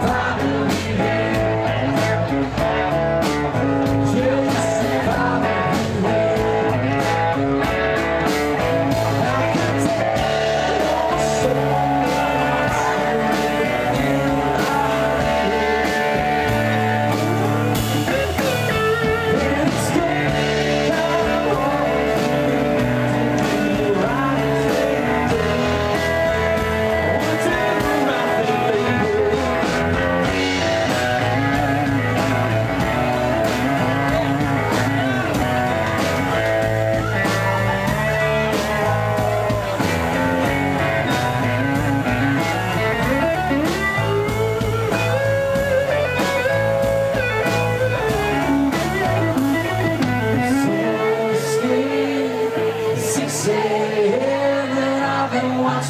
바로 위해